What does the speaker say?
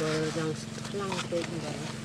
Böyle can sıkılan şey gibi.